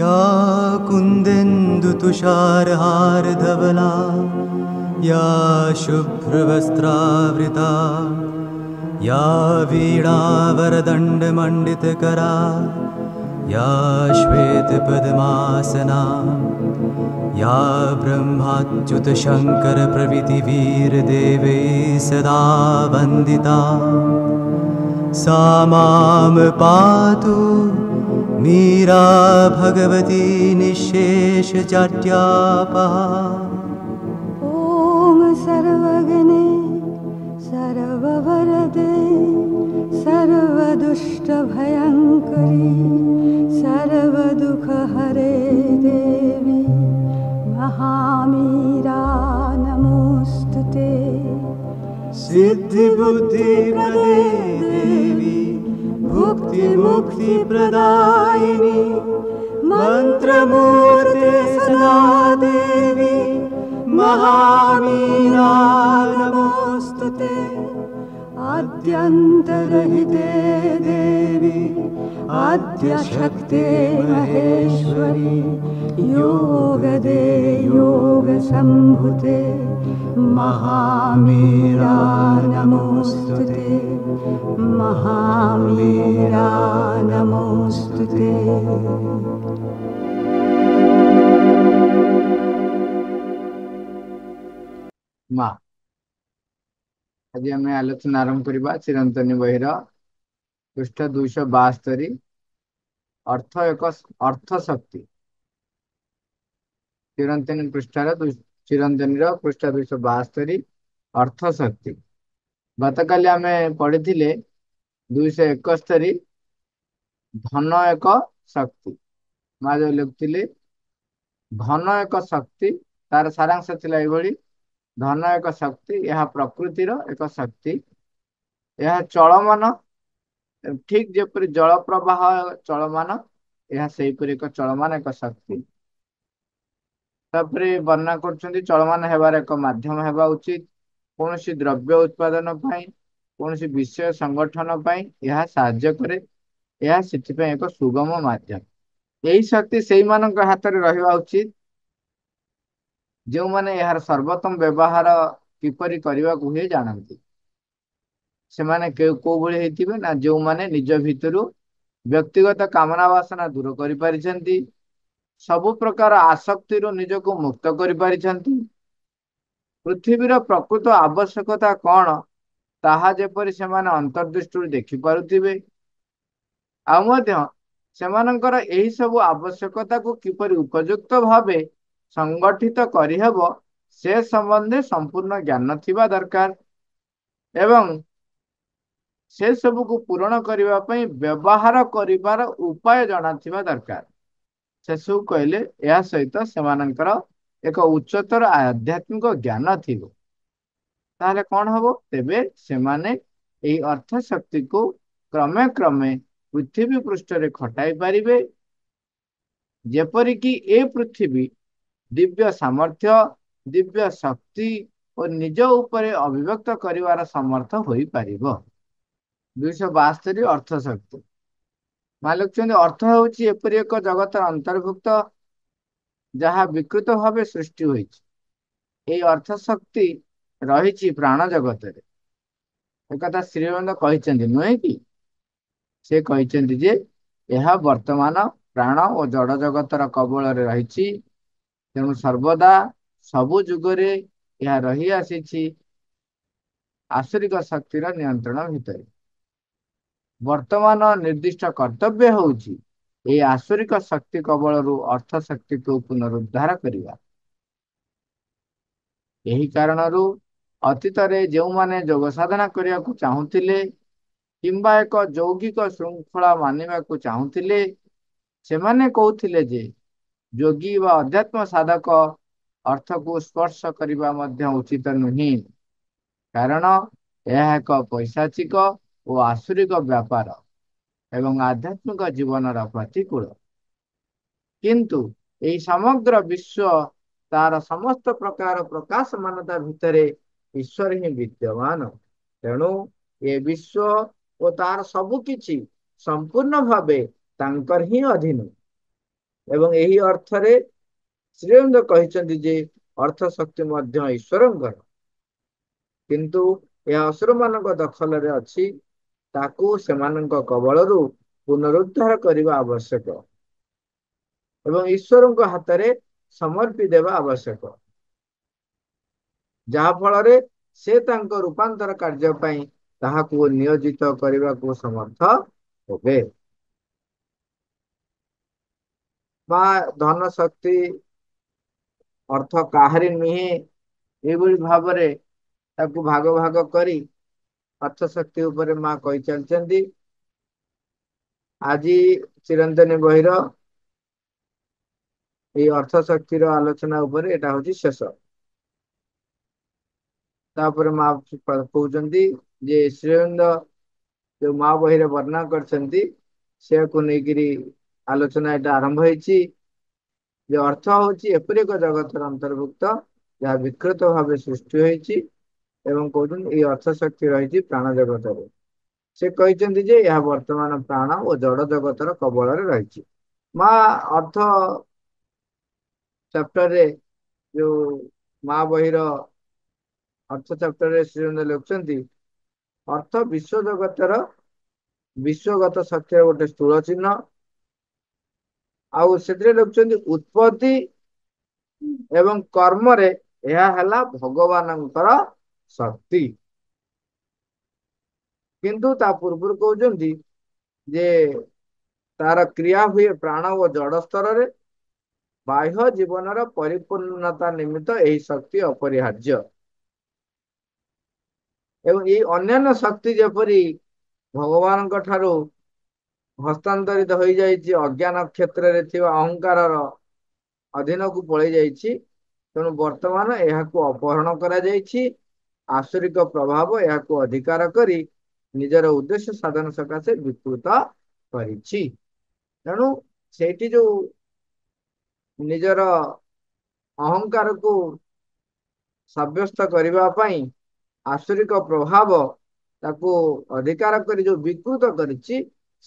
या कुन्देन्दुतुषारहारधवला या शुभ्रवस्त्रावृता या वीणावरदण्डमण्डितकरा या श्वेतपद्मासना या ब्रह्माच्युतशङ्करप्रभृतिवीरदेवे सदा वन्दिता। सा मां पातु मीरा भगवती निःशेषचाट्यापः। ॐ सर्वगणे सर्ववरदे सर्वदुष्टभयङ्करी सर्वदुःखहरे देवी महामीरा नमोऽस्तु ते। सिद्धिबुद्धिप्रदे देवी भुक्तिमुक्तिप्रदायिनी मन्त्रमूर्ते सदा देवी महामीरा नमोऽस्तु ते। आद्यन्तरहिते देवी। आद्यशक्ते महेश्वरी। योगदे योगसम्भुते महामीरा नमोऽस्तु ते महामीरा नमोऽस्तु ते ମା ଆଜି ଆମେ ଆଲୋଚନା ଆରମ୍ଭ କରିବା ଚିରନ୍ତନୀ ବହିର ପୃଷ୍ଠ ଦୁଇଶହ ବାସ୍ତରୀ ଅର୍ଥ ଏକ ଅର୍ଥ ଶକ୍ତି ଚିରନ୍ତନୀ ପୃଷ୍ଠାର ଚିରନ୍ତନୀର ପୃଷ୍ଠ ଦୁଇଶହ ବାସ୍ତରୀ ଅର୍ଥ ଶକ୍ତି ଗତକାଲି ଆମେ ପଢିଥିଲେ ଦୁଇଶହ ଏକସ୍ତରୀ ଧନ ଏକ ଶକ୍ତି। ମା ଯୋଉ ଲେଖୁଥିଲେ ଧନ ଏକ ଶକ୍ତି ତାର ସାରାଂଶ ଥିଲା ଏଇଭଳି। ଧନ ଏକ ଶକ୍ତି ଏହା ପ୍ରକୃତିର ଏକ ଶକ୍ତି। ଏହା ଚଳମାନ ଠିକ ଯେପରି ଜଳ ପ୍ରବାହ ଚଳମାନ ଏହା ସେହିପରି ଏକ ଚଳମାନ ଏକ ଶକ୍ତି। ତାପରେ ବର୍ଣ୍ଣନା କରୁଛନ୍ତି ଚଳମାନ ହେବାର ଏକ ମାଧ୍ୟମ ହେବା ଉଚିତ। କୌଣସି ଦ୍ରବ୍ୟ ଉତ୍ପାଦନ ପାଇଁ କୌଣସି ବିଷୟ ସଂଗଠନ ପାଇଁ ଏହା ସାହାଯ୍ୟ କରେ। ଏହା ସେଥିପାଇଁ ଏକ ସୁଗମ ମାଧ୍ୟମ। ଏହି ଶକ୍ତି ସେଇମାନଙ୍କ ହାତରେ ରହିବା ଉଚିତ। ଯେଉଁମାନେ ଏହାର ସର୍ବୋତ୍ତମ ବ୍ୟବହାର କିପରି କରିବାକୁ ହୁଏ ଜାଣନ୍ତି। ସେମାନେ କେଉଁ କୋଉ ଭଳି ହେଇଥିବେ ନା ଯେଉଁମାନେ ନିଜ ଭିତରୁ ବ୍ୟକ୍ତିଗତ କାମନା ବାସନା ଦୂର କରିପାରିଛନ୍ତି। ସବୁ ପ୍ରକାର ଆସକ୍ତିରୁ ନିଜକୁ ମୁକ୍ତ କରିପାରିଛନ୍ତି। ପୃଥିବୀର ପ୍ରକୃତ ଆବଶ୍ୟକତା କଣ ତାହା ଯେପରି ସେମାନେ ଅନ୍ତର୍ଦୃଷ୍ଟିରୁ ଦେଖିପାରୁଥିବେ? ଆଉ ମଧ୍ୟ ସେମାନଙ୍କର ଏହି ସବୁ ଆବଶ୍ୟକତାକୁ କିପରି ଉପଯୁକ୍ତ ଭାବେ ସଂଗଠିତ କରିହେବ ସେ ସମ୍ବନ୍ଧେ ସମ୍ପୂର୍ଣ୍ଣ ଜ୍ଞାନ ଥିବା ଦରକାର। ଏବଂ ସେ ସବୁକୁ ପୂରଣ କରିବା ପାଇଁ ବ୍ୟବହାର କରିବାର ଉପାୟ ଜଣାଥିବା ଦରକାର। ସେସବୁ କହିଲେ ଏହା ସହିତ ସେମାନଙ୍କର ଏକ ଉଚ୍ଚତର ଆଧ୍ୟାତ୍ମିକ ଜ୍ଞାନ ଥିବ। ତାହେଲେ କଣ ହବ? ତେବେ ସେମାନେ ଏହି ଅର୍ଥ ଶକ୍ତିକୁ କ୍ରମେ କ୍ରମେ ପୃଥିବୀ ପୃଷ୍ଠରେ ଖଟାଇ ପାରିବେ। ଯେପରିକି ଏ ପୃଥିବୀ ଦିବ୍ୟ ସାମର୍ଥ୍ୟ ଦିବ୍ୟ ଶକ୍ତି ଓ ନିଜ ଉପରେ ଅଭିବ୍ୟକ୍ତ କରିବାର ସମର୍ଥ ହୋଇପାରିବ। ଦୁଇଶହ ବାସ୍ତରୀ ଅର୍ଥ ଶକ୍ତି ମା ଲେଖୁଛନ୍ତି ଅର୍ଥ ହେଉଛି ଏପରି ଏକ ଜଗତର ଅନ୍ତର୍ଭୁକ୍ତ ଯାହା ବିକୃତ ଭାବେ ସୃଷ୍ଟି ହୋଇଛି। ଏହି ଅର୍ଥ ଶକ୍ତି ରହିଛି ପ୍ରାଣ ଜଗତରେ। ଏକଥା ଶ୍ରୀରବୀନ୍ଦ୍ର କହିଛନ୍ତି ନୁହେଁ କି? ସେ କହିଛନ୍ତି ଯେ ଏହା ବର୍ତ୍ତମାନ ପ୍ରାଣ ଓ ଜଡ ଜଗତର କବଳରେ ରହିଛି। ତେଣୁ ସର୍ବଦା ସବୁ ଯୁଗରେ ଏହା ରହି ଆସିଛି। ଆସୁରିକ ଶକ୍ତିର ନିୟନ୍ତ୍ରଣ ଭିତରେ। ବର୍ତ୍ତମାନ ନିର୍ଦ୍ଦିଷ୍ଟ କର୍ତ୍ତବ୍ୟ ହେଉଛି ଏହି ଆସୁରିକ ଶକ୍ତି କବଳରୁ ଅର୍ଥ ଶକ୍ତିକୁ ପୁନରୁଦ୍ଧାର କରିବା। ଏହି କାରଣରୁ ଅତୀତରେ ଯେଉଁମାନେ ଯୋଗ ସାଧନା କରିବାକୁ ଚାହୁଁଥିଲେ କିମ୍ବା ଏକ ଯୌଗିକ ଶୃଙ୍ଖଳା ମାନିବାକୁ ଚାହୁଁଥିଲେ ସେମାନେ କହୁଥିଲେ ଯେ ଯୋଗୀ ବା ଅଧ୍ୟାତ୍ମ ସାଧକ ଅର୍ଥକୁ ସ୍ପର୍ଶ କରିବା ମଧ୍ୟ ଉଚିତ ନୁହେଁ। କାରଣ ଏହା ଏକ ପୈଶାଚିକ ଓ ଆସୁରିକ ବ୍ୟାପାର ଏବଂ ଆଧ୍ୟାତ୍ମିକ ଜୀବନର ପ୍ରତିକୂଳ। କିନ୍ତୁ ଏହି ସମଗ୍ର ବିଶ୍ଵ ତାର ସମସ୍ତ ପ୍ରକାର ପ୍ରକାଶମାନତା ଭିତରେ ଈଶ୍ୱର ହିଁ ବିଦ୍ୟମାନ। ତେଣୁ ଏ ବିଶ୍ଵ ଓ ତାର ସବୁ କିଛି ସମ୍ପୂର୍ଣ୍ଣ ଭାବେ ତାଙ୍କର ହିଁ ଅଧୀନ। ଏବଂ ଏହି ଅର୍ଥରେ ଶ୍ରୀଅରବିନ୍ଦ କହିଛନ୍ତି ଯେ ଅର୍ଥ ଶକ୍ତି ମଧ୍ୟ ଈଶ୍ୱରଙ୍କର। କିନ୍ତୁ ଏହା ଅସୁରମାନଙ୍କ ଦଖଲରେ ଅଛି। ତାକୁ ସେମାନଙ୍କ କବଳରୁ ପୁନରୁଦ୍ଧାର କରିବା ଆବଶ୍ୟକ ଏବଂ ଈଶ୍ୱରଙ୍କ ହାତରେ ସମର୍ପି ଦେବା ଆବଶ୍ୟକ। ଯାହା ଫଳରେ ସେ ତାଙ୍କ ରୂପାନ୍ତର କାର୍ଯ୍ୟ ପାଇଁ ତାହାକୁ ନିୟୋଜିତ କରିବାକୁ ସମର୍ଥ ହେବେ। ବା ଧନ ଶକ୍ତି ଅର୍ଥ କାହାରି ନୁହେଁ ଏଇଭଳି ଭାବରେ ତାକୁ ଭାଗ ଭାଗ କରି ଅର୍ଥ ଶକ୍ତି ଉପରେ ମା କହି ଚାଲିଛନ୍ତି ଆଜି ଚିରନ୍ତନୀ ବହିର ଏଇ ଅର୍ଥ ଶକ୍ତିର ଆଲୋଚନା ଉପରେ ଏଇଟା ହଉଛି ଶେଷ। ତାପରେ ମା କହୁଛନ୍ତି ଯେ ଶ୍ରୀଅରବିନ୍ଦ ଯୋଉ ମା ବହିରେ ବର୍ଣ୍ଣନା କରିଛନ୍ତି ସେଆକୁ ନେଇକିରି ଆଲୋଚନା ଏଟା ଆରମ୍ଭ ହେଇଛି ଯେ ଅର୍ଥ ହଉଛି ଏପରି ଏକ ଜଗତର ଅନ୍ତର୍ଭୁକ୍ତ ଯାହା ବିକୃତ ଭାବେ ସୃଷ୍ଟି ହୋଇଛି। ଏବଂ କହୁଛନ୍ତି ଏଇ ଅର୍ଥ ଶକ୍ତି ରହିଛି ପ୍ରାଣ ଜଗତରେ। ସେ କହିଛନ୍ତି ଯେ ଏହା ବର୍ତ୍ତମାନ ପ୍ରାଣ ଓ ଜଡ ଜଗତର କବଳରେ ରହିଛି। ମା ଅର୍ଥ ଚାପ୍ଟରରେ ଯୋଉ ମା ବହିର ଅର୍ଥ ଚାପ୍ଟରରେ ଶ୍ରୀରନ୍ଦ ଲେଖୁଛନ୍ତି ଅର୍ଥ ବିଶ୍ଵ ଜଗତର ବିଶ୍ଵଗତ ଶକ୍ତିର ଗୋଟେ ସ୍ଥୂଳ ଚିହ୍ନ। ଆଉ ସେଥିରେ ଲେଖୁଛନ୍ତି ଉତ୍ପତ୍ତି ଏବଂ କର୍ମରେ ଏହା ହେଲା ଭଗବାନଙ୍କର ଶକ୍ତି। କିନ୍ତୁ ତା ପୂର୍ବରୁ କହୁଛନ୍ତି ଯେ ତାର କ୍ରିୟା ହୁଏ ପ୍ରାଣ ଓ ଜଡ ସ୍ତରରେ। ବାହ୍ୟ ଜୀବନର ପରିପୂର୍ଣ୍ଣତା ନିମିତ୍ତ ଏହି ଶକ୍ତି ଅପରିହାର୍ଯ୍ୟ। ଏବଂ ଏଇ ଅନ୍ୟାନ୍ୟ ଶକ୍ତି ଯେପରି ଭଗବାନଙ୍କ ଠାରୁ ହସ୍ତାନ୍ତରିତ ହୋଇଯାଇଛି ଅଜ୍ଞାନ କ୍ଷେତ୍ରରେ ଥିବା ଅହଙ୍କାରର ଅଧୀନକୁ ପଳେଇ ଯାଇଛି ତେଣୁ ବର୍ତ୍ତମାନ ଏହାକୁ ଅପହରଣ କରାଯାଇଛି। ଆସୁରିକ ପ୍ରଭାବ ଏହାକୁ ଅଧିକାର କରି ନିଜର ଉଦ୍ଦେଶ୍ୟ ସାଧନ ସକାଶେ ବିକୃତ କରିଛି ତେଣୁ ସେଇଠି ଯୋଉ ନିଜର ଅହଙ୍କାରକୁ ସାବ୍ୟସ୍ତ କରିବା ପାଇଁ ଆସୁରିକ ପ୍ରଭାବ ତାକୁ ଅଧିକାର କରି ଯୋଉ ବିକୃତ କରିଛି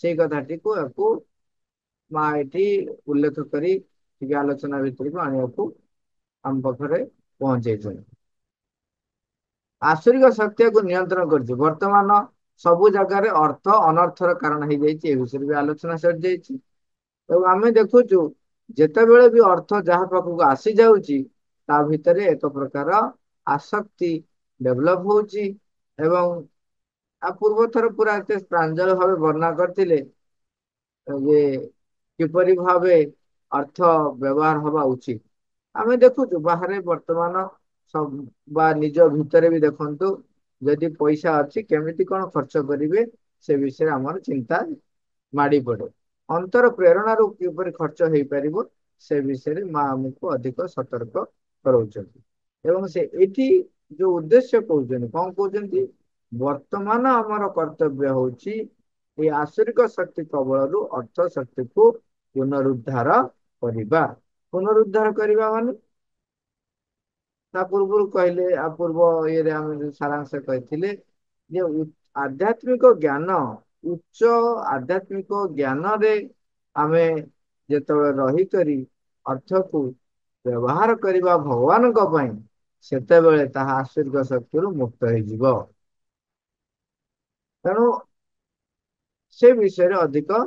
ସେଇ କଥାଟିକୁ ଆକୁ ମା ଏଠି ଉଲ୍ଲେଖ କରି ଟିକେ ଆଲୋଚନା ଭିତରକୁ ଆଣିବାକୁ ଆମ ପାଖରେ ପହଞ୍ଚେଇଛନ୍ତି ଆସୁରିକ ଶକ୍ତିକୁ ନିୟନ୍ତ୍ରଣ କରୁଛି। ବର୍ତ୍ତମାନ ସବୁ ଜାଗାରେ ଅର୍ଥ ଅନର୍ଥର କାରଣ ହେଇଯାଇଛି। ଏ ବିଷୟରେ ବି ଆଲୋଚନା ସରିଯାଇଛି। ଏବଂ ଆମେ ଦେଖୁଛୁ ଯେତେବେଳେ ବି ଅର୍ଥ ଯାହା ପାଖକୁ ଆସି ଯାଉଛି ତା ଭିତରେ ଏକ ପ୍ରକାର ଆସକ୍ତି ଡେଭଲପ ହଉଛି ଏବଂ ଆଉ ପୂର୍ବ ଥର ପୁରା ଏତେ ପ୍ରାଞ୍ଜଳ ଭାବେ ବର୍ଣ୍ଣନା କରିଥିଲେ ଯେ କିପରି ଭାବେ ଅର୍ଥ ବ୍ୟବହାର ହବା ଉଚିତ। ଆମେ ଦେଖୁଛୁ ବାହାରେ ବର୍ତ୍ତମାନ ସବୁ ବା ନିଜ ଭିତରେ ବି ଦେଖନ୍ତୁ ଯଦି ପଇସା ଅଛି କେମିତି କଣ ଖର୍ଚ୍ଚ କରିବେ ସେ ବିଷୟରେ ଆମର ଚିନ୍ତା ମାଡି ପଡେ ଅନ୍ତର ପ୍ରେରଣାରୁ କିପରି ଖର୍ଚ୍ଚ ହେଇପାରିବ ସେ ବିଷୟରେ ମା ଆମକୁ ଅଧିକ ସତର୍କ କରାଉଛନ୍ତି ଏବଂ ସେ ଏଇଠି ଯୋଉ ଉଦ୍ଦେଶ୍ୟ କହୁଛନ୍ତି କଣ କହୁଛନ୍ତି ବର୍ତ୍ତମାନ ଆମର କର୍ତ୍ତବ୍ୟ ହଉଛି ଏଇ ଆସୁରିକ ଶକ୍ତି କବଳରୁ ଅର୍ଥ ଶକ୍ତିକୁ ପୁନରୁଦ୍ଧାର କରିବା। ପୁନରୁଦ୍ଧାର କରିବା ମାନେ ତା ପୂର୍ବରୁ କହିଲେ ଆ ପୂର୍ବ ଇଏରେ ଆମେ ସାରାଂଶ କହିଥିଲେ ଯେ ଆଧ୍ୟାତ୍ମିକ ଜ୍ଞାନ ଉଚ୍ଚ ଆଧ୍ୟାତ୍ମିକ ଜ୍ଞାନରେ ଆମେ ଯେତେବେଳେ ରହିକରି ଅର୍ଥକୁ ବ୍ୟବହାର କରିବା ଭଗବାନଙ୍କ ପାଇଁ ସେତେବେଳେ ତାହା ଆଶୁରିକ ଶକ୍ତିରୁ ମୁକ୍ତ ହେଇଯିବ। ତେଣୁ ସେ ବିଷୟରେ ଅଧିକ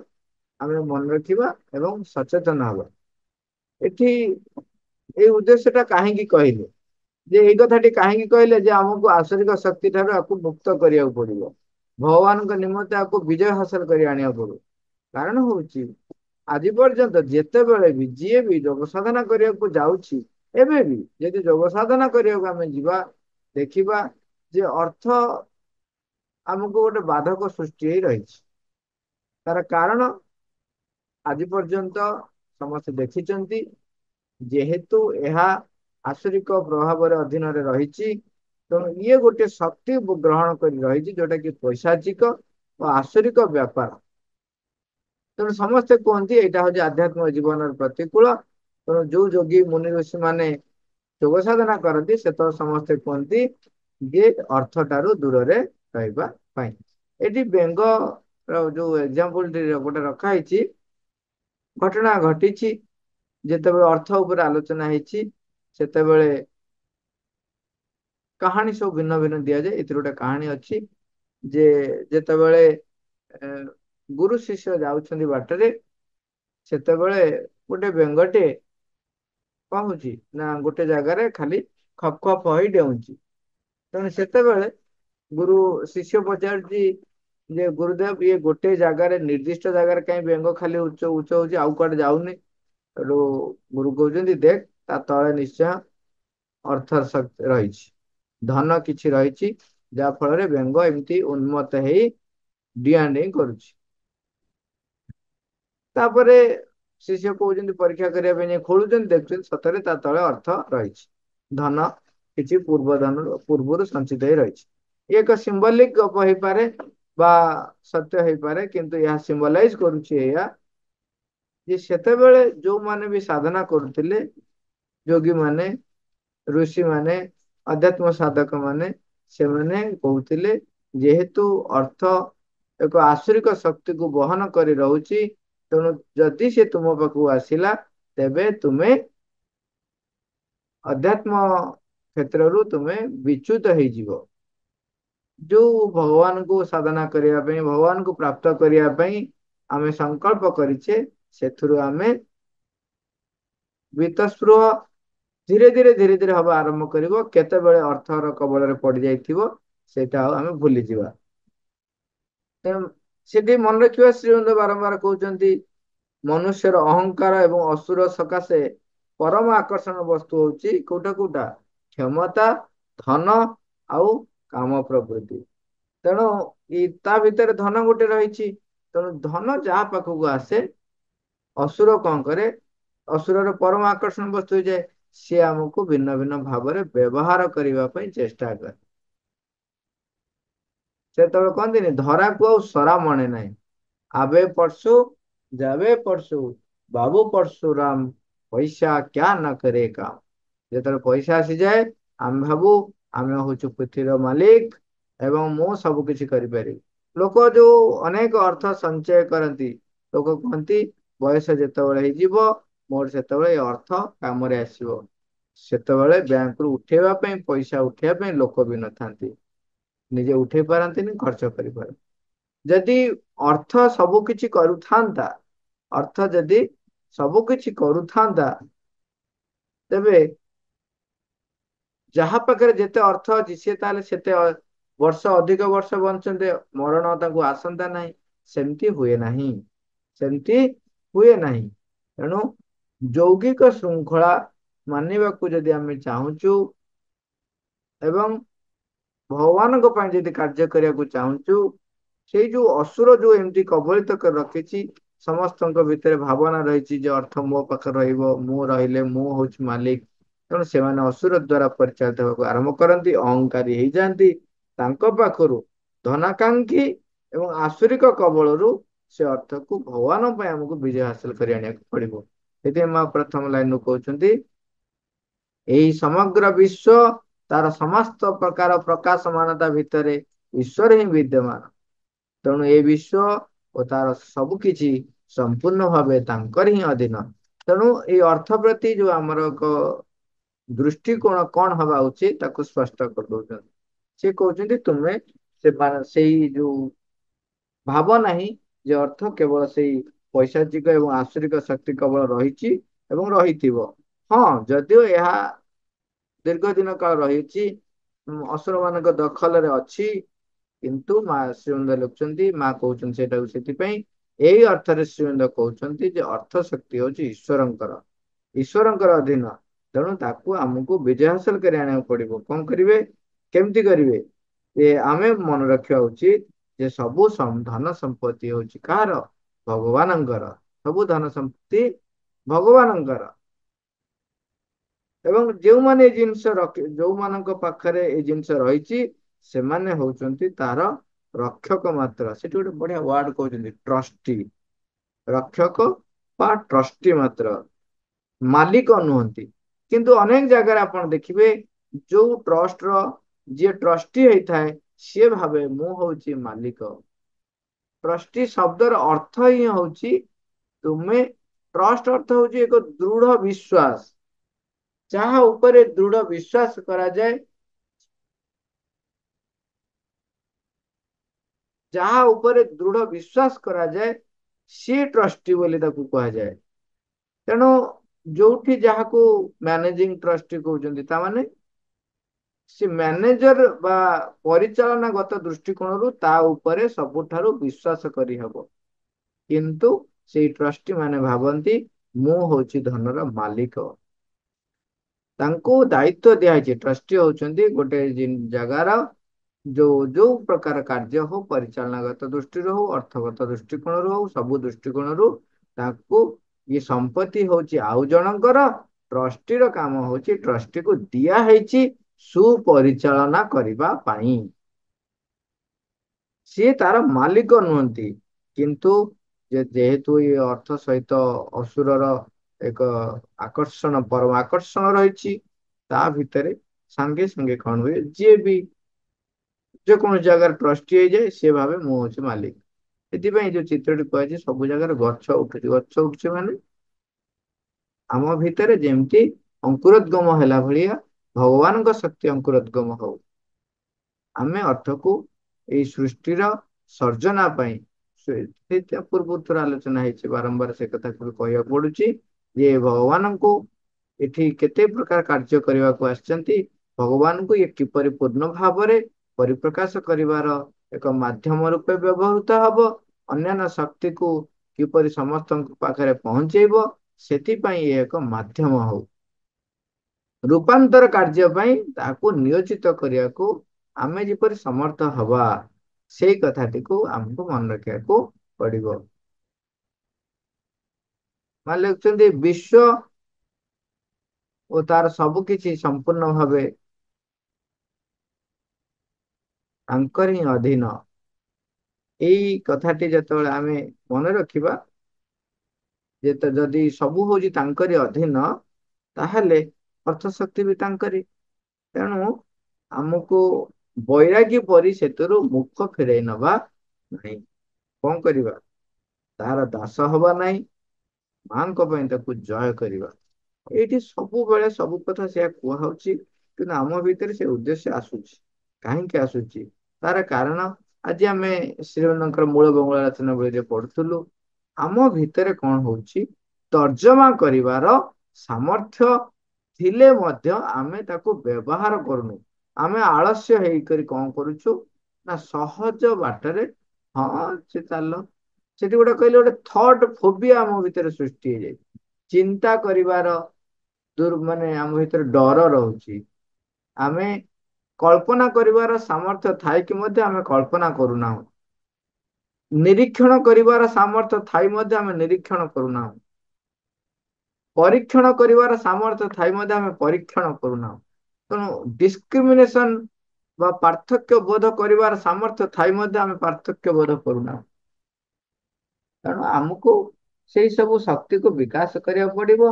ଆମେ ମନେ ରଖିବା ଏବଂ ସଚେତନ ହବା। ଏଠି ଏଇ ଉଦ୍ଦେଶ୍ୟ ଟା କାହିଁକି କହିଲେ? ଯେ ଏଇ କଥାଟି କାହିଁକି କହିଲେ ଯେ ଆମକୁ ଆଶରିକ ଶକ୍ତି ଠାରୁ ଆକୁ ମୁକ୍ତ କରିବାକୁ ପଡିବ। ଭଗବାନଙ୍କ ନିମନ୍ତେ ଆକୁ ବିଜୟ ହାସଲ କରି ଆଣିବାକୁ ପଡିବ। କାରଣ ହଉଛି ଆଜି ପର୍ଯ୍ୟନ୍ତ ଯେତେବେଳେ ବି ଯିଏ ବି ଯୋଗ ସାଧନା କରିବାକୁ ଯାଉଛି ଏବେ ବି ଯଦି ଯୋଗ ସାଧନା କରିବାକୁ ଆମେ ଯିବା ଦେଖିବା ଯେ ଅର୍ଥ ଆମକୁ ଗୋଟେ ବାଧକ ସୃଷ୍ଟି ହେଇ ରହିଛି। ତାର କାରଣ ଆଜି ପର୍ଯ୍ୟନ୍ତ ସମସ୍ତେ ଦେଖିଛନ୍ତି। ଯେହେତୁ ଏହା ଆସୁରିକ ପ୍ରଭାବରେ ଅଧୀନରେ ରହିଛି। ତେଣୁ ଇଏ ଗୋଟେ ଶକ୍ତି ଗ୍ରହଣ କରି ରହିଛି ଯୋଉଟା କି ପୈଶାଚିକ ଓ ଆସୁରିକ ବ୍ୟାପାର। ତେଣୁ ସମସ୍ତେ କୁହନ୍ତି ଏଇଟା ହଉଛି ଆଧ୍ୟାତ୍ମିକ ଜୀବନର ପ୍ରତିକୂଳ। ତେଣୁ ଯୋଉ ଯୋଗୀ ମୁନି ଋଷି ମାନେ ଯୋଗ ସାଧନା କରନ୍ତି ସେତେବେଳେ ସମସ୍ତେ କୁହନ୍ତି ଯେ ଅର୍ଥ ଠାରୁ ଦୂରରେ ରହିବା ପାଇଁ। ଏଠି ବେଙ୍ଗ ର ଯୋଉ ଏକ୍ଜାମ୍ପଲ ଗୋଟେ ରଖା ହେଇଛି। ଘଟଣା ଘଟିଛି ଯେତେବେଳେ ଅର୍ଥ ଉପରେ ଆଲୋଚନା ହେଇଛି ସେତେବେଳେ କାହାଣୀ ସବୁ ଭିନ୍ନ ଭିନ୍ନ ଦିଆଯାଏ। ଏଥିରେ ଗୋଟେ କାହାଣୀ ଅଛି ଯେ ଯେତେବେଳେ ଏ, ଗୁରୁ ଶିଷ୍ୟ ଯାଉଛନ୍ତି ବାଟରେ ସେତେବେଳେ ଗୋଟେ ବେଙ୍ଗଟେ କଣ ହଉଛି ନା ଗୋଟେ ଜାଗାରେ ଖାଲି ଖପ ଖପ ହୋଇ ଡେଉଁଛି। ତେଣୁ ସେତେବେଳେ ଗୁରୁ ଶିଷ୍ୟ ପଚାରୁଛି ଯେ ଗୁରୁଦେବ ଇଏ ଗୋଟେ ଜାଗାରେ ନିର୍ଦ୍ଦିଷ୍ଟ ଜାଗାରେ କାହିଁ ବେଙ୍ଗ ଖାଲି ଉଚ୍ଚ ଉଚ୍ଚ ହଉଛି ଆଉ କୁଆଡେ ଯାଉନି? ସେଠୁ ଗୁରୁ କହୁଛନ୍ତି ଦେଖ ତା ତଳେ ନିଶ୍ଚୟ ଅର୍ଥ ଶକ୍ତି ରହିଛି। ଧନ କିଛି ରହିଛି ଯାହା ଫଳରେ ବେଙ୍ଗ ଏମିତି ଉନ୍ମତ୍ତ ହେଇ ଡିଆଁ ଡେଇଁ କରୁଛି। ତାପରେ ଶିଷ୍ୟ କହୁଛନ୍ତି ପରୀକ୍ଷା କରିବା ପାଇଁ ଯାଇ ଖୋଳୁଛନ୍ତି ଦେଖୁଛନ୍ତି ସତରେ ତା ତଳେ ଅର୍ଥ ରହିଛି। ଧନ କିଛି ପୂର୍ବ ଧନ ପୂର୍ବରୁ ସଞ୍ଚିତ ହେଇ ରହିଛି। ଇଏ ଏକ ସିମ୍ବଲିକ ଗପ ହେଇପାରେ ବା ସତ୍ୟ ହେଇପାରେ କିନ୍ତୁ ଏହା ସିମ୍ବଲାଇଜ କରୁଛି ଏଇଆ ଯେ ସେତେବେଳେ ଯୋଉମାନେ ବି ସାଧନା କରୁଥିଲେ ଯୋଗୀ ମାନେ ଋଷି ମାନେ ଅଧ୍ୟାତ୍ମ ସାଧକ ମାନେ ସେମାନେ କହୁଥିଲେ ଯେହେତୁ ଅର୍ଥ ଏକ ଆସୁରିକ ଶକ୍ତିକୁ ବହନ କରି ରହୁଛି ତେଣୁ ଯଦି ସେ ତୁମ ପାଖକୁ ଆସିଲା ତେବେ ତୁମେ ଅଧ୍ୟାତ୍ମ କ୍ଷେତ୍ରରୁ ତୁମେ ବିଚ୍ୟୁତ ହେଇଯିବ। ଯୋଉ ଭଗବାନଙ୍କୁ ସାଧନା କରିବା ପାଇଁ ଭଗବାନଙ୍କୁ ପ୍ରାପ୍ତ କରିବା ପାଇଁ ଆମେ ସଂକଳ୍ପ କରିଛେ ସେଥିରୁ ଆମେ ବିତସ୍ପୃହ ଧୀରେ ଧୀରେ ଧୀରେ ଧୀରେ ହବା ଆରମ୍ଭ କରିବ। କେତେବେଳେ ଅର୍ଥର କବଳରେ ପଡି ଯାଇଥିବ ସେଇଟା ଆଉ ଆମେ ଭୁଲିଯିବା। ତେଣୁ ସେଠି ମନେ ରଖିବା ଶ୍ରୀମନ୍ଦ ବାରମ୍ବାର କହୁଛନ୍ତି ମନୁଷ୍ୟର ଅହଙ୍କାର ଏବଂ ଅସୁର ସକାଶେ ପରମ ଆକର୍ଷଣ ବସ୍ତୁ ହଉଛି କୋଉଟା କୋଉଟା? କ୍ଷମତା ଧନ ଆଉ କାମ ପ୍ରବୃତ୍ତି। ତେଣୁ ତା ଭିତରେ ଧନ ଗୋଟେ ରହିଛି। ତେଣୁ ଧନ ଯାହା ପାଖକୁ ଆସେ ଅସୁର କଣ କରେ? ଅସୁରର ପରମ ଆକର୍ଷଣ ବସ୍ତୁ ହେଇଯାଏ। ସିଏ ଆମକୁ ଭିନ୍ନ ଭିନ୍ନ ଭାବରେ ବ୍ୟବହାର କରିବା ପାଇଁ ଚେଷ୍ଟା କରେ। ସେତେବେଳେ କହନ୍ତିନି ଧରାକୁ ଆଉ ସରା ମଣେ ନାହିଁ। ଆବେ ପରଶୁ ଯାବେ ପରଶୁ ବାବୁ ପରଶୁରାମ ପଇସା କ୍ୟା ନ କରେ କାମ। ଯେତେବେଳେ ପଇସା ଆସିଯାଏ ଆମେ ଭାବୁ ଆମେ ହଉଛୁ ପୃଥିବୀର ମାଲିକ ଏବଂ ମୁଁ ସବୁ କିଛି କରିପାରିବି। ଲୋକ ଯୋଉ ଅନେକ ଅର୍ଥ ସଞ୍ଚୟ କରନ୍ତି ଲୋକ କୁହନ୍ତି ବୟସ ଯେତେବେଳେ ହେଇଯିବ ମୋର ସେତେବେଳେ ଅର୍ଥ କାମରେ ଆସିବ। ସେତେବେଳେ ବ୍ୟାଙ୍କରୁ ଉଠେଇବା ପାଇଁ ପଇସା ଉଠେଇବା ପାଇଁ ଲୋକ ବି ନଥାନ୍ତି। ନିଜେ ଉଠେଇ ପାରନ୍ତିନି ଖର୍ଚ୍ଚ କରିପାରନ୍ତି। ଯଦି ଅର୍ଥ ସବୁ କିଛି କରୁଥାନ୍ତା ଅର୍ଥ ଯଦି ସବୁ କିଛି କରୁଥାନ୍ତା ତେବେ ଯାହା ପାଖରେ ଯେତେ ଅର୍ଥ ଅଛି ସିଏ ତାହେଲେ ସେତେ ବର୍ଷ ଅଧିକ ବର୍ଷ ବଞ୍ଚନ୍ତେ ମରଣ ତାଙ୍କୁ ଆସନ୍ତା ନାହିଁ। ସେମିତି ହୁଏ ନାହିଁ। ସେମିତି ହୁଏ ନାହିଁ। ତେଣୁ ଯୌଗିକ ଶୃଙ୍ଖଳା ମାନିବାକୁ ଯଦି ଆମେ ଚାହୁଁଛୁ ଏବଂ ଭଗବାନଙ୍କ ପାଇଁ ଯଦି କାର୍ଯ୍ୟ କରିବାକୁ ଚାହୁଁଛୁ ସେଇ ଯୋଉ ଅସୁର ଯୋଉ ଏମିତି କବଳିତ କରି ରଖିଛି ସମସ୍ତଙ୍କ ଭିତରେ ଭାବନା ରହିଛି ଯେ ଅର୍ଥ ମୋ ପାଖରେ ରହିବ ମୁଁ ରହିଲେ ମୁଁ ହଉଛି ମାଲିକ। ତେଣୁ ସେମାନେ ଅସୁର ଦ୍ଵାରା ପରିଚାଳିତ ହେବାକୁ ଆରମ୍ଭ କରନ୍ତି ଅହଂକାରୀ ହେଇଯାଆନ୍ତି। ତାଙ୍କ ପାଖରୁ ଧନାକାଂକ୍ଷୀ ଏବଂ ଆସୁରିକ କବଳରୁ ସେ ଅର୍ଥକୁ ଭଗବାନ ପାଇଁ ଆମକୁ ବିଜୟ ହାସଲ କରି ଆଣିବାକୁ ପଡିବ। ସେଥିପାଇଁ ମା ପ୍ରଥମ ଲାଇନରୁ କହୁଛନ୍ତି ଏହି ସମଗ୍ର ବିଶ୍ଵ ତାର ସମସ୍ତ ପ୍ରକାର ପ୍ରକାଶମାନତା ଭିତରେ ଈଶ୍ୱର ହିଁ ବିଦ୍ୟମାନ। ତେଣୁ ଏ ବିଶ୍ଵ ଓ ତାର ସବୁ କିଛି ସମ୍ପୂର୍ଣ୍ଣ ଭାବେ ତାଙ୍କର ହିଁ ଅଧୀନ। ତେଣୁ ଏଇ ଅର୍ଥ ପ୍ରତି ଯୋଉ ଆମର ଏକ ଦୃଷ୍ଟିକୋଣ କଣ ହବା ଉଚିତ ତାକୁ ସ୍ପଷ୍ଟ କରିଦଉଛନ୍ତି। ସେ କହୁଛନ୍ତି ତୁମେ ସେ ସେଇ ଯୋଉ ଭାବ ନାହିଁ ଯେ ଅର୍ଥ କେବଳ ସେଇ ପୈଶାଚିକ ଏବଂ ଆସୁରିକ ଶକ୍ତି କେବଳ ରହିଛି ଏବଂ ରହିଥିବ। ହଁ ଯଦିଓ ଏହା ଦୀର୍ଘ ଦିନ କାଳ ରହିଛି ଅସୁର ମାନଙ୍କ ଦଖଲରେ ଅଛି କିନ୍ତୁ ମା ଶ୍ରୀମନ୍ଦ ଲେଖୁଛନ୍ତି ମା କହୁଛନ୍ତି ସେଇଟାକୁ ସେଥିପାଇଁ। ଏଇ ଅର୍ଥରେ ଶ୍ରୀମନ୍ଦ କହୁଛନ୍ତି ଯେ ଅର୍ଥ ଶକ୍ତି ହଉଛି ଈଶ୍ୱରଙ୍କର। ଈଶ୍ୱରଙ୍କର ଅଧୀନ। ତେଣୁ ତାକୁ ଆମକୁ ବିଜୟ ହାସଲ କରି ଆଣିବାକୁ ପଡିବ। କଣ କରିବେ? କେମିତି କରିବେ? ଏ ଆମେ ମନେ ରଖିବା ଉଚିତ ଯେ ସବୁ ଧନ ସମ୍ପତ୍ତି ହଉଛି କାହାର? ଭଗବାନଙ୍କର ସବୁ ଧନ ସମ୍ପତ୍ତି ଭଗବାନଙ୍କର ଏବଂ ଯୋଉମାନେ ଏଇ ଜିନିଷ ରଖି ଯୋଉମାନଙ୍କ ପାଖରେ ଏଇ ଜିନିଷ ରହିଛି ସେମାନେ ହଉଛନ୍ତି ତାର ରକ୍ଷକ ମାତ୍ର ସେଠି ଗୋଟେ ବଢିଆ ୱାର୍ଡ କହୁଛନ୍ତି ଟ୍ରଷ୍ଟି ରକ୍ଷକ ବା ଟ୍ରଷ୍ଟି ମାତ୍ର ମାଲିକ ନୁହନ୍ତି କିନ୍ତୁ ଅନେକ ଜାଗାରେ ଆପଣ ଦେଖିବେ ଯୋଉ ଟ୍ରଷ୍ଟ ର ଯିଏ ଟ୍ରଷ୍ଟି ହେଇଥାଏ ସିଏ ଭାବେ ମୁଁ ହଉଛି ମାଲିକ ଟ୍ରଷ୍ଟି ଶବ୍ଦର ଅର୍ଥ ହିଁ ହଉଛି ତୁମେ ଟ୍ରଷ୍ଟ ଅର୍ଥ ହଉଛି ଏକ ଦୃଢ ବିଶ୍ୱାସ। ଯାହା ଉପରେ ଦୃଢ ବିଶ୍ୱାସ କରାଯାଏ ଯାହା ଉପରେ ଦୃଢ ବିଶ୍ୱାସ କରାଯାଏ ସିଏ ଟ୍ରଷ୍ଟି ବୋଲି ତାକୁ କୁହାଯାଏ। ତେଣୁ ଯୋଉଠି ଯାହାକୁ ମ୍ୟାନେଜିଂ ଟ୍ରଷ୍ଟି କହୁଛନ୍ତି ତାମାନେ ସେ ମ୍ୟାନେଜର ବା ପରିଚାଳନାଗତ ଦୃଷ୍ଟିକୋଣରୁ ତା ଉପରେ ସବୁଠାରୁ ବିଶ୍ୱାସ କରିହବ। କିନ୍ତୁ ସେଇ ଟ୍ରଷ୍ଟି ମାନେ ଭାବନ୍ତି ମୁଁ ହଉଛି ଧନର ମାଲିକ। ତାଙ୍କୁ ଦାୟିତ୍ୱ ଦିଆହେଇଛି। ଟ୍ରଷ୍ଟି ହଉଛନ୍ତି ଗୋଟେ ଜାଗାର ଯୋଉ ଯୋଉ ପ୍ରକାର କାର୍ଯ୍ୟ ହଉ ପରିଚାଳନାଗତ ଦୃଷ୍ଟିରୁ ହଉ ଅର୍ଥଗତ ଦୃଷ୍ଟିକୋଣରୁ ହଉ ସବୁ ଦୃଷ୍ଟିକୋଣରୁ ତାକୁ ଇଏ ସମ୍ପତ୍ତି ହଉଛି ଆଉ ଜଣଙ୍କର ଟ୍ରଷ୍ଟିର କାମ ହଉଛି ଟ୍ରଷ୍ଟିକୁ ଦିଆ ହେଇଛି ସୁପରିଚାଳନା କରିବା ପାଇଁ। ସିଏ ତାର ମାଲିକ ନୁହନ୍ତି କିନ୍ତୁ ଯେହେତୁ ଏ ଅର୍ଥ ସହିତ ଅସୁରର ଏକ ଆକର୍ଷଣ ପରମ ଆକର୍ଷଣ ରହିଛି ତା ଭିତରେ ସାଙ୍ଗେ ସାଙ୍ଗେ କଣ ହୁଏ ଯିଏ ବି ଯେକୌଣସି ଜାଗାରେ ଟ୍ରଷ୍ଟି ହେଇଯାଏ ସେ ଭାବେ ମୁଁ ହଉଛି ମାଲିକ। ସେଥିପାଇଁ ଯୋଉ ଚିତ୍ରଟି କୁହାଯାଇଛି ସବୁ ଜାଗାରେ ଗଛ ଉଠୁଛି ଗଛ ଉଠୁଛି ମାନେ ଆମ ଭିତରେ ଯେମିତି ଅଙ୍କୁରୋଦ୍ଗମ ହେଲା ଭଳିଆ ଭଗବାନଙ୍କ ଶକ୍ତି ଅଙ୍କୁରୋଦ୍ଗମ ହଉ। ଆମେ ଅର୍ଥକୁ ଏଇ ସୃଷ୍ଟିର ସର୍ଜନା ପାଇଁ ପୂର୍ବ ଥର ଆଲୋଚନା ହେଇଛି। ବାରମ୍ବାର ସେ କଥାକୁ କହିବାକୁ ପଡୁଛି ଯେ ଭଗବାନଙ୍କୁ ଏଠି କେତେ ପ୍ରକାର କାର୍ଯ୍ୟ କରିବାକୁ ଆସିଛନ୍ତି। ଭଗବାନଙ୍କୁ ଇଏ କିପରି ପୂର୍ଣ୍ଣ ଭାବରେ ପରିପ୍ରକାଶ କରିବାର ଏକ ମାଧ୍ୟମ ରୂପେ ବ୍ୟବହୃତ ହବ ଅନ୍ୟାନ୍ୟ ଶକ୍ତିକୁ କିପରି ସମସ୍ତଙ୍କ ପାଖରେ ପହଞ୍ଚେଇବ ସେଥିପାଇଁ ଏ ଏକ ମାଧ୍ୟମ ହଉ। ରୂପାନ୍ତର କାର୍ଯ୍ୟ ପାଇଁ ତାକୁ ନିୟୋଜିତ କରିବାକୁ ଆମେ ଯେପରି ସମର୍ଥ ହବା ସେଇ କଥାଟିକୁ ଆମକୁ ମନେ ରଖିବାକୁ ପଡିବ। ମାନେ ଲେଖୁଛନ୍ତି ବିଶ୍ଵ ଓ ତାର ସବୁ କିଛି ସମ୍ପୂର୍ଣ୍ଣ ଭାବେ ତାଙ୍କର ହିଁ ଅଧୀନ। ଏଇ କଥାଟି ଯେତେବେଳେ ଆମେ ମନେ ରଖିବା ଯେ ଯଦି ସବୁ ହଉଛି ତାଙ୍କରି ଅଧୀନ ତାହେଲେ ଅର୍ଥ ଶକ୍ତି ବି ତାଙ୍କରି ତେଣୁ ଆମକୁ ବୈରାଗୀ ପରି ସେଥିରୁ ମୁଖ ଫେରାଇ ନବା ନାହିଁ। କଣ କରିବା? ତାର ଦାସ ହବା ନାହିଁ। ମାଙ୍କ ପାଇଁ ତାକୁ ଜୟ କରିବା। ଏଇଠି ସବୁବେଳେ ସବୁ କଥା ସେୟା କୁହାହଉଛି। କିନ୍ତୁ ଆମ ଭିତରେ ସେ ଉଦ୍ଦେଶ୍ୟ ଆସୁଛି। କାହିଁକି ଆସୁଛି? ତାର କାରଣ ଆଜି ଆମେ ଶ୍ରୀମାନଙ୍କର ମୂଳ ବଙ୍ଗଳା ରଚନା ବଳିରେ ପଢୁଥିଲୁ। ଆମ ଭିତରେ କଣ ହଉଛି? ତର୍ଜମା କରିବାର ସାମର୍ଥ୍ୟ ଥିଲେ ମଧ୍ୟ ଆମେ ତାକୁ ବ୍ୟବହାର କରୁନୁ। ଆମେ ଆଳସ୍ୟ ହେଇକରି କଣ କରୁଛୁ? ନା ସହଜ ବାଟରେ ହଁ ସେ ଚାଲ। ସେଠି ଗୋଟେ କହିଲେ ଗୋଟେ ଥଟ୍ ଫୋବିଆ ଆମ ଭିତରେ ସୃଷ୍ଟି ହେଇଯାଇଛି। ଚିନ୍ତା କରିବାର ଦୁର୍ ମାନେ ଆମ ଭିତରେ ଡର ରହୁଛି। ଆମେ କଳ୍ପନା କରିବାର ସାମର୍ଥ୍ୟ ଥାଇକି ମଧ୍ୟ ଆମେ କଳ୍ପନା କରୁନାହୁଁ। ନିରୀକ୍ଷଣ କରିବାର ସାମର୍ଥ୍ୟ ଥାଇ ମଧ୍ୟ ଆମେ ନିରୀକ୍ଷଣ କରୁନାହୁଁ। ପରୀକ୍ଷଣ କରିବାର ସାମର୍ଥ୍ୟ ଥାଇ ମଧ୍ୟ ଆମେ ପରୀକ୍ଷଣ କରୁନାହୁଁ। ତେଣୁ ଡିସକ୍ରିମିନେସନ ବା ପାର୍ଥକ୍ୟ ବୋଧ କରିବାର ସାମର୍ଥ୍ୟ ଥାଇ ମଧ୍ୟ ଆମେ ପାର୍ଥକ୍ୟ ବୋଧ କରୁନାହୁଁ। ତେଣୁ ଆମକୁ ସେଇ ସବୁ ଶକ୍ତିକୁ ବିକାଶ କରିବାକୁ ପଡିବ।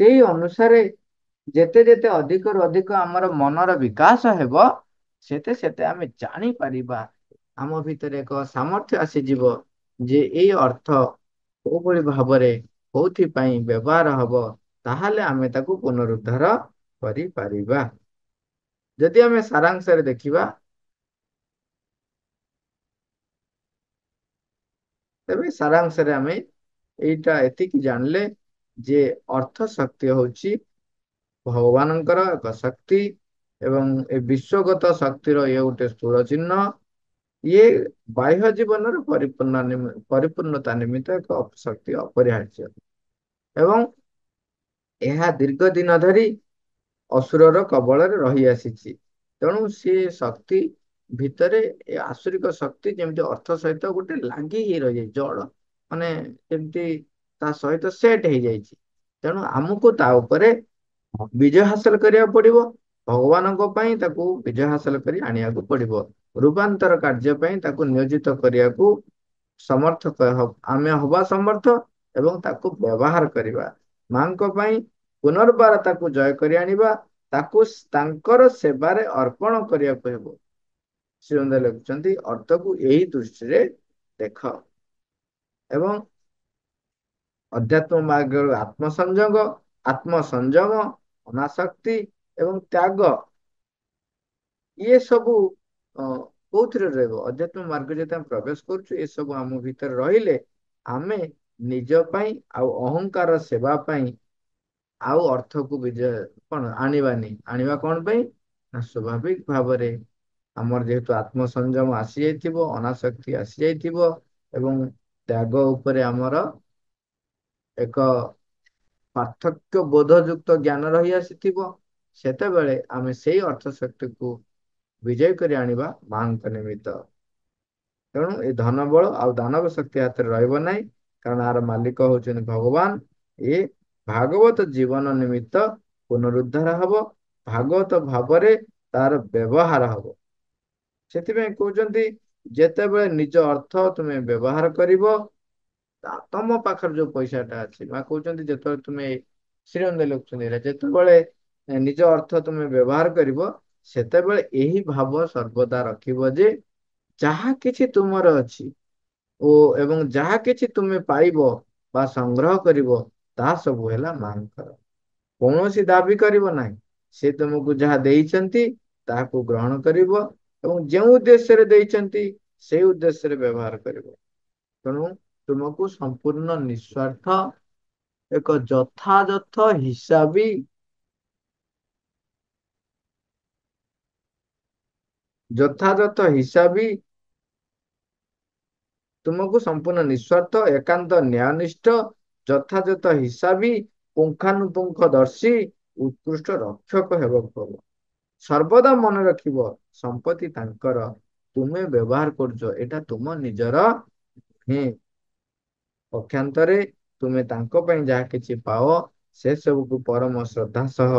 ସେଇ ଅନୁସାରେ ଯେତେ ଯେତେ ଅଧିକରୁ ଅଧିକ ଆମର ମନର ବିକାଶ ହେବ ସେତେ ସେତେ ଆମେ ଜାଣିପାରିବା ଆମ ଭିତରେ ଏକ ସାମର୍ଥ୍ୟ ଆସିଯିବ ଯେ ଏଇ ଅର୍ଥ କୋଉଭଳି ଭାବରେ କୋଉଥିପାଇଁ ବ୍ୟବହାର ହବ ତାହେଲେ ଆମେ ତାକୁ ପୁନରୁଦ୍ଧାର କରିପାରିବା। ଯଦି ଆମେ ସାରାଂଶରେ ଦେଖିବା ତେବେ ସାରାଂଶରେ ଆମେ ଏଇଟା ଏତିକି ଜାଣିଲେ ଯେ ଅର୍ଥ ଶକ୍ତି ହଉଛି ଭଗବାନଙ୍କର ଏକ ଶକ୍ତି ଏବଂ ଏ ବିଶ୍ୱଗତ ଶକ୍ତିର ଇଏ ଗୋଟେ ସ୍ଥୂଳ ଚିହ୍ନ ଇଏ ବାହ୍ୟ ଜୀବନର ପରିପୂର୍ଣ୍ଣ ପରିପୂର୍ଣ୍ଣତା ନିମିତ୍ତ ଏକ ଶକ୍ତି ଅପରିହାର୍ଯ୍ୟ। ଏବଂ ଏହା ଦୀର୍ଘ ଦିନ ଧରି ଅସୁରର କବଳରେ ରହି ଆସିଛି ତେଣୁ ସେ ଶକ୍ତି ଭିତରେ ଏ ଆସୁରିକ ଶକ୍ତି ଯେମିତି ଅର୍ଥ ସହିତ ଗୋଟେ ଲାଗି ହେଇ ରହିଯାଇଛି ଜଳ ମାନେ ଯେମିତି ତା ସହିତ ସେଟ ହେଇଯାଇଛି। ତେଣୁ ଆମକୁ ତା ଉପରେ ବିଜୟ ହାସଲ କରିବାକୁ ପଡିବ। ଭଗବାନଙ୍କ ପାଇଁ ତାକୁ ବିଜୟ ହାସଲ କରି ଆଣିବାକୁ ପଡିବ। ରୂପାନ୍ତର କାର୍ଯ୍ୟ ପାଇଁ ତାକୁ ନିୟୋଜିତ କରିବାକୁ ସମର୍ଥ ଆମେ ହବା ସମର୍ଥ ଏବଂ ତାକୁ ବ୍ୟବହାର କରିବା। ମାଙ୍କ ପାଇଁ ପୁନର୍ବାର ତାକୁ ଜୟ କରି ଆଣିବା ତାକୁ ତାଙ୍କର ସେବାରେ ଅର୍ପଣ କରିବାକୁ ହେବ। ଶ୍ରୀମନ୍ଦ ଲେଖୁଛନ୍ତି ଅର୍ଥକୁ ଏହି ଦୃଷ୍ଟିରେ ଦେଖ ଏବଂ ଅଧ୍ୟାତ୍ମ ମାର୍ଗର ଆତ୍ମସଂଯୋଗ ଆତ୍ମସଂଯମ ଅନାସକ୍ତି ଏବଂ ତ୍ୟାଗ ଇଏ ସବୁ କୋଉଥିରେ ରହିବ? ଅଧ୍ୟାତ୍ମ ମାର୍ଗ ଯେତେ ଆମେ ପ୍ରବେଶ କରୁଛୁ ଏସବୁ ଆମ ଭିତରେ ରହିଲେ ଆମେ ନିଜ ପାଇଁ ଆଉ ଅହଙ୍କାର ସେବା ପାଇଁ ଆଉ ଅର୍ଥକୁ ବିଜୟ କଣ ଆଣିବାନି ଆଣିବା କଣ ପାଇଁ? ନା ସ୍ୱାଭାବିକ ଭାବରେ ଆମର ଯେହେତୁ ଆତ୍ମସଂଯମ ଆସିଯାଇଥିବ ଅନାସକ୍ତି ଆସିଯାଇଥିବ ଏବଂ ତ୍ୟାଗ ଉପରେ ଆମର ଏକ ପାର୍ଥକ୍ୟ ବୋଧ ଯୁକ୍ତ ଜ୍ଞାନ ରହି ଆସିଥିବ ସେତେବେଳେ ଆମେ ସେଇ ଅର୍ଥ ଶକ୍ତିକୁ ବିଜୟ କରି ଆଣିବା ମାଙ୍କ ନିମିତ୍ତ। ତେଣୁ ଏ ଧନ ବଳ ଆଉ ଦାନବ ଶକ୍ତି ହାତରେ ରହିବ ନାହିଁ କାରଣ ଏହାର ମାଲିକ ହଉଛନ୍ତି ଭଗବାନ। ଏ ଭାଗବତ ଜୀବନ ନିମିତ୍ତ ପୁନରୁଦ୍ଧାର ହବ ଭାଗବତ ଭାବରେ ତାର ବ୍ୟବହାର ହବ। ସେଥିପାଇଁ କହୁଛନ୍ତି ଯେତେବେଳେ ନିଜ ଅର୍ଥ ତୁମେ ବ୍ୟବହାର କରିବ ତମ ପାଖରେ ଯୋଉ ପଇସା ଟା ଅଛି ବା କହୁଛନ୍ତି ଯେତେବେଳେ ତୁମେ ଶ୍ରୀଅନ୍ଦ ଲେଖୁଛନ୍ତି ଯେତେବେଳେ ନିଜ ଅର୍ଥ ତୁମେ ବ୍ୟବହାର କରିବ ସେତେବେଳେ ଏହି ଭାବ ସର୍ବଦା ରଖିବ ଯେ ଯାହା କିଛି ତୁମର ଅଛି ଓ ଏବଂ ଯାହା କିଛି ତୁମେ ପାଇବ ବା ସଂଗ୍ରହ କରିବ ତାହା ସବୁ ହେଲା ମାଙ୍କର। କୌଣସି ଦାବି କରିବ ନାହିଁ। ସେ ତୁମକୁ ଯାହା ଦେଇଛନ୍ତି ତାହାକୁ ଗ୍ରହଣ କରିବ ଏବଂ ଯେଉଁ ଉଦ୍ଦେଶ୍ୟରେ ଦେଇଛନ୍ତି ସେଇ ଉଦ୍ଦେଶ୍ୟରେ ବ୍ୟବହାର କରିବ। ତେଣୁ ତୁମକୁ ସମ୍ପୂର୍ଣ୍ଣ ନିସ୍ୱାର୍ଥ ଏକ ଯଥାଯଥ ହିସାବୀ ଯଥାଯଥ ହିସାବୀ ତୁମକୁ ସମ୍ପୂର୍ଣ୍ଣ ନିଃସ୍ୱାର୍ଥ ଏକାନ୍ତ ନ୍ୟାୟନିଷ୍ଠ ଯଥାଯଥ ହିସାବୀ ପୁଙ୍ଖାନୁପୁଙ୍ଖ ଦର୍ଶୀ ଉତ୍କୃଷ୍ଟ ରକ୍ଷକ ହେବାକୁ ହବ ସର୍ବଦା ମନେ ରଖିବ ସମ୍ପତ୍ତି ତାଙ୍କର ତୁମେ ବ୍ୟବହାର କରୁଛ ଏଇଟା ତୁମ ନିଜର ହିଁ। ପକ୍ଷାନ୍ତରେ ତୁମେ ତାଙ୍କ ପାଇଁ ଯାହା କିଛି ପାଅ ସେ ସବୁକୁ ପରମ ଶ୍ରଦ୍ଧା ସହ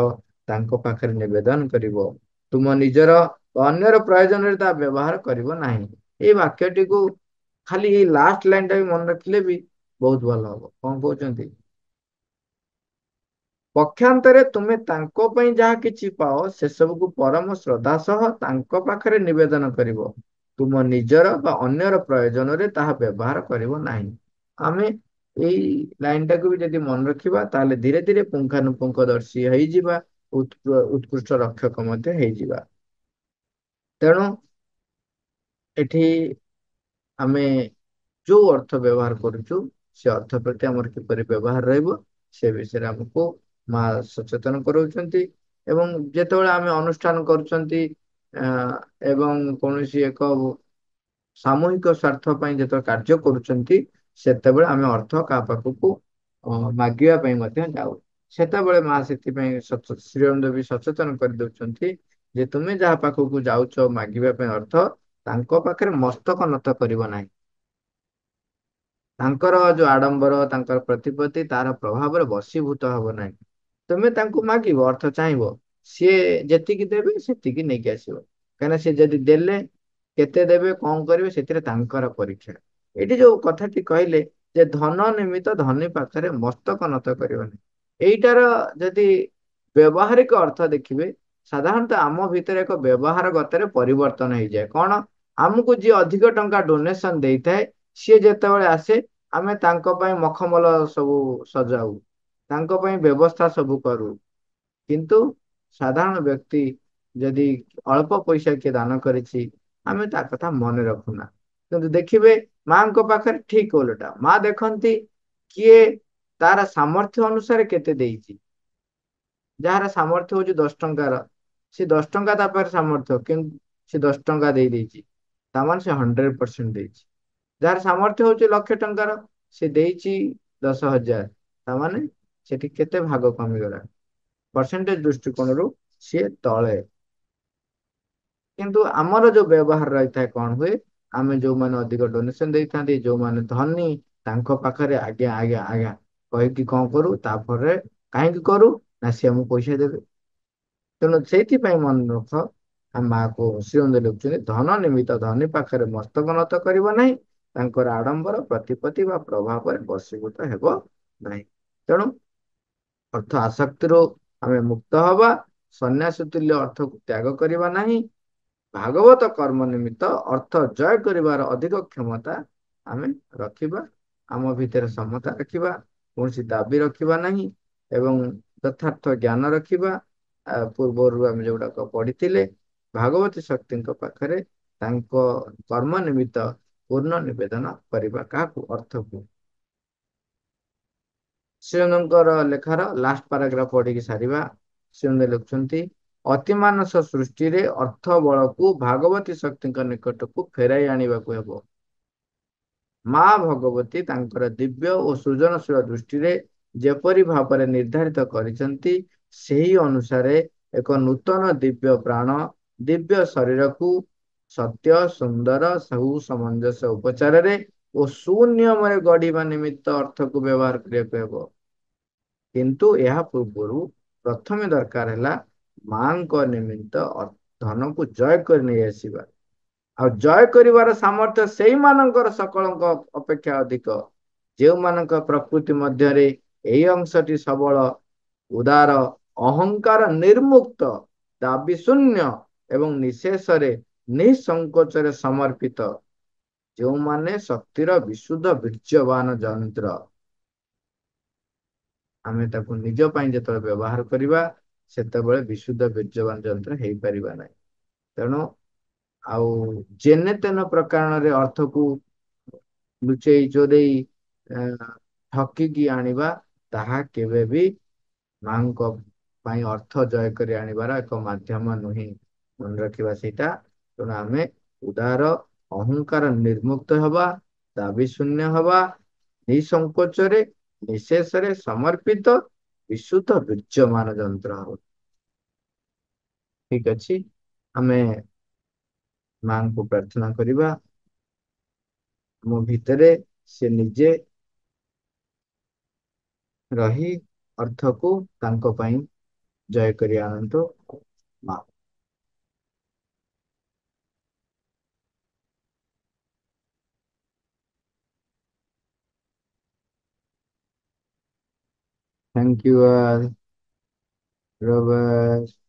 ତାଙ୍କ ପାଖରେ ନିବେଦନ କରିବ। ତୁମ ନିଜର ଅନ୍ୟର ପ୍ରୟୋଜନରେ ତା ବ୍ୟବହାର କରିବ ନାହିଁ ଏଇ ବାକ୍ୟଟିକୁ ଖାଲି ଏଇ ଲାଷ୍ଟ ଲାଇନ ଟା ବି ମନେ ରଖିଲେ ବି ବହୁତ ଭଲ ହବ କଣ କହୁଛନ୍ତି? ପକ୍ଷାନ୍ତରେ ତୁମେ ତାଙ୍କ ପାଇଁ ଯାହା କିଛି ପାଅ ସେସବୁକୁ ପରମ ଶ୍ରଦ୍ଧା ସହ ତାଙ୍କ ପାଖରେ ନିବେଦନ କରିବ। ତୁମ ନିଜର ବା ଅନ୍ୟର ପ୍ରୟୋଜନରେ ତାହା ବ୍ୟବହାର କରିବ ନାହିଁ। ଆମେ ଏଇ ଲାଇନ ଟାକୁ ବି ଯଦି ମନେ ରଖିବା ତାହେଲେ ଧୀରେ ଧୀରେ ପୁଙ୍ଖାନୁପୁଙ୍ଖ ଦର୍ଶୀ ହେଇଯିବା ଉତ୍କୃଷ୍ଟ ରକ୍ଷକ ମଧ୍ୟ ହେଇଯିବା। ତେଣୁ ଏଠି ଆମେ ଯୋଉ ଅର୍ଥ ବ୍ୟବହାର କରୁଛୁ ସେ ଅର୍ଥ ପ୍ରତି ଆମର କିପରି ବ୍ୟବହାର ରହିବ ସେ ବିଷୟରେ ଆମକୁ ମା ସଚେତନ କରାଉଛନ୍ତି ଏବଂ ଯେତେବେଳେ ଆମେ ଅନୁଷ୍ଠାନ କରୁଛନ୍ତି ଏବଂ କୌଣସି ଏକ ସାମୂହିକ ସ୍ୱାର୍ଥ ପାଇଁ ଯେତେବେଳେ କାର୍ଯ୍ୟ କରୁଛନ୍ତି ସେତେବେଳେ ଆମେ ଅର୍ଥ କାହା ପାଖକୁ ମାଗିବା ପାଇଁ ମଧ୍ୟ ଯାଉ। ସେତେବେଳେ ମା ସେଥିପାଇଁ ଶ୍ରୀ ଅରବିନ୍ଦ ବି ସଚେତନ କରିଦଉଛନ୍ତି ଯେ ତୁମେ ଯାହା ପାଖକୁ ଯାଉଛ ମାଗିବା ପାଇଁ ଅର୍ଥ ତାଙ୍କ ପାଖରେ ମସ୍ତକ ନତ କରିବ ନାହିଁ। ତାଙ୍କର ଯୋଉ ଆଡମ୍ବର ତାଙ୍କର ପ୍ରତିପତ୍ତି ତାର ପ୍ରଭାବରେ ବଶୀଭୂତ ହବ ନାହିଁ। ତୁମେ ତାଙ୍କୁ ମାଗିବ ଅର୍ଥ ଚାହିଁବ। ସିଏ ଯେତିକି ଦେବେ ସେତିକି ନେଇକି ଆସିବ। କାହିଁକିନା ସିଏ ଯଦି ଦେଲେ କେତେ ଦେବେ କଣ କରିବେ ସେଥିରେ ତାଙ୍କର ପରୀକ୍ଷା। ଏଇଠି ଯୋଉ କଥାଟି କହିଲେ ଯେ ଧନ ନିମିତ୍ତ ଧନୀ ପାଖରେ ମସ୍ତକ ନତ କରିବନି ଏଇଟାର ଯଦି ବ୍ୟବହାରିକ ଅର୍ଥ ଦେଖିବେ ସାଧାରଣତଃ ଆମ ଭିତରେ ଏକ ବ୍ୟବହାର ଗତରେ ପରିବର୍ତ୍ତନ ହେଇଯାଏ। କଣ? ଆମକୁ ଯିଏ ଅଧିକ ଟଙ୍କା ଡୋନେସନ ଦେଇଥାଏ ସିଏ ଯେତେବେଳେ ଆସେ ଆମେ ତାଙ୍କ ପାଇଁ ମଖମଲ ସବୁ ସଜାଉ ତାଙ୍କ ପାଇଁ ବ୍ୟବସ୍ଥା ସବୁ କରୁ। କିନ୍ତୁ ସାଧାରଣ ବ୍ୟକ୍ତି ଯଦି ଅଳ୍ପ ପଇସା କିଏ ଦାନ କରିଛି ଆମେ ତା କଥା ମନେ ରଖୁନା। କିନ୍ତୁ ଦେଖିବେ ମାଙ୍କ ପାଖରେ ଠିକ ଓଲଟା। ମା ଦେଖନ୍ତି କିଏ ତାର ସାମର୍ଥ୍ୟ ଅନୁସାରେ କେତେ ଦେଇଛି। ଯାହାର ସାମର୍ଥ୍ୟ ହଉଛି ଦଶ ଟଙ୍କାର। ସେ ଦଶ ଟଙ୍କା ତା ପାଖରେ ସାମର୍ଥ୍ୟ କିନ୍ତୁ ସେ ଦଶ ଟଙ୍କା ଦେଇ ଦେଇଛି ତାମାନେ ସେ ହଣ୍ଡ୍ରେଡ ପରସେଣ୍ଟ ଦେଇଛି ଯାହାର ସାମର୍ଥ୍ୟ ହଉଛି ଲକ୍ଷେ ଟଙ୍କାର ସେ ଦେଇଛି ଦଶ ହଜାର ତାମାନେ ସେଠି କେତେ ଭାଗ କମିଗଲା ପରସେଣ୍ଟେଜ ଦୃଷ୍ଟିକୋଣରୁ ସିଏ ତଳେ କିନ୍ତୁ ଆମର ଯୋଉ ବ୍ୟବହାର ରହିଥାଏ କଣ ହୁଏ ଆମେ ଯୋଉମାନେ ଅଧିକ ଡୋନେସନ ଦେଇଥାନ୍ତି ଯୋଉମାନେ ଧନୀ ତାଙ୍କ ପାଖରେ ଆଜ୍ଞା ଆଜ୍ଞା ଆଜ୍ଞା କହିକି କଣ କରୁ ତାପରେ କାହିଁକି କରୁ ନା ସିଏ ଆମକୁ ପଇସା ଦେବେ। ତେଣୁ ସେଇଥିପାଇଁ ମନେ ରଖ ଆମ ମା କୁ ଶ୍ରୀଅନ୍ଦ ଲେଖୁଛନ୍ତି ଧନ ନିମିତ୍ତ ଧନୀ ପାଖରେ ମସ୍ତକ ନତ କରିବ ନାହିଁ। ତାଙ୍କର ଆଡମ୍ବର ପ୍ରତିପତ୍ତି ବା ପ୍ରଭାବରେ ବଶୀଭୂତ ହେବ ନାହିଁ। ତେଣୁ ଅର୍ଥ ଆସକ୍ତିରୁ ଆମେ ମୁକ୍ତ ହବା ସନ୍ନ୍ୟାସ ତୁଲ୍ୟ ଅର୍ଥକୁ ତ୍ୟାଗ କରିବା ନାହିଁ। ଭାଗବତ କର୍ମ ନିମିତ୍ତ ଅର୍ଥ ଜୟ କରିବାର ଅଧିକ କ୍ଷମତା ଆମେ ରଖିବା ଆମ ଭିତରେ ସମତା ରଖିବା କୌଣସି ଦାବି ରଖିବା ନାହିଁ ଏବଂ ଯଥାର୍ଥ ଜ୍ଞାନ ରଖିବା ପୂର୍ବରୁ ଆମେ ଯୋଉଗୁଡାକ ପଢିଥିଲେ ଭାଗବତୀ ଶକ୍ତିଙ୍କ ପାଖରେ ତାଙ୍କ କର୍ମ ନିମିତ୍ତ ପୂର୍ଣ୍ଣ ନିବେଦନ କରିବା କାହାକୁ? ଅର୍ଥକୁ। ଶ୍ରୀନଙ୍କର ଲେଖାର ଲାଷ୍ଟ ପାରାଗ୍ରାଫ ପଢିକି ସାରିବା। ଶ୍ରୀନ ଲେଖୁଛନ୍ତି ଅତିମାନସ ସୃଷ୍ଟିରେ ଅର୍ଥ ବଳକୁ ଭାଗବତୀ ଶକ୍ତିଙ୍କ ନିକଟକୁ ଫେରାଇ ଆଣିବାକୁ ହେବ। ମା ଭଗବତୀ ତାଙ୍କର ଦିବ୍ୟ ଓ ସୃଜନଶୀଳ ଦୃଷ୍ଟିରେ ଯେପରି ଭାବରେ ନିର୍ଦ୍ଧାରିତ କରିଛନ୍ତି ସେହି ଅନୁସାରେ ଏକ ନୂତନ ଦିବ୍ୟ ପ୍ରାଣ ଦିବ୍ୟ ଶରୀରକୁ ସତ୍ୟ ସୁନ୍ଦର ସବୁ ସମଞ୍ଜସ୍ୟ ଉପଚାରରେ ଓ ସୁନିୟମରେ ଗଢିବା ନିମିତ୍ତ ଅର୍ଥକୁ ବ୍ୟବହାର କରିବାକୁ ହେବ। କିନ୍ତୁ ଏହା ପୂର୍ବରୁ ପ୍ରଥମେ ଦରକାର ହେଲା ମାଙ୍କ ନିମିତ୍ତ ଧନକୁ ଜୟ କରି ନେଇ ଆସିବା। ଆଉ ଜୟ କରିବାର ସାମର୍ଥ୍ୟ ସେଇମାନଙ୍କର ସକଳଙ୍କ ଅପେକ୍ଷା ଅଧିକ। ଯେଉଁମାନଙ୍କ ପ୍ରକୃତି ମଧ୍ୟରେ ଏହି ଅଂଶଟି ସବଳ ଉଦାର ଅହଙ୍କାର ନିର୍ମୁକ୍ତ ଦାବି ଶୂନ୍ୟ ଏବଂ ନିଶେଷରେ ନିସଙ୍କୋଚରେ ସମର୍ପିତ ଯେଉଁମାନେ ଶକ୍ତିର ବିଶୁଦ୍ଧ ବୀର୍ଯ୍ୟବାନ ଯନ୍ତ୍ର ଆମେ ତାକୁ ନିଜ ପାଇଁ ଯେତେବେଳେ ବ୍ୟବହାର କରିବା ସେତେବେଳେ ବିଶୁଦ୍ଧ ବୀର୍ଯ୍ୟବାନ ଯନ୍ତ୍ର ହେଇପାରିବା ନାହିଁ। ତେଣୁ ଆଉ ଯେନେ ତେନ ପ୍ରକାରରେ ଅର୍ଥକୁ ଲୁଚେଇ ଚୋରେଇ ଠକିକି ଆଣିବା ତାହା କେବେ ବି ମାଙ୍କ ପାଇଁ ଅର୍ଥ ଜୟ କରି ଆଣିବାର ଏକ ମାଧ୍ୟମ ନୁହେଁ ମନେ ରଖିବା ସେଇଟା ତେଣୁ ଆମେ ଉଦାର ଅହଙ୍କାର ନିର୍ମୁକ୍ତ ହବା ଦାବି ଶୂନ୍ୟ ହବା ନିସଙ୍କୋଚରେ ନିଶେଷରେ ସମର୍ପିତ ବିଶୁଦ୍ଧ ବୀର୍ଯ୍ୟମାନ ଯନ୍ତ୍ର ହବ ଠିକ ଅଛି ଆମେ ମାଙ୍କୁ ପ୍ରାର୍ଥନା କରିବା ମୋ ଭିତରେ ସେ ନିଜେ ରହି ଅର୍ଥକୁ ତାଙ୍କ ପାଇଁ जय करी आनंद मा Thank you all, Robert.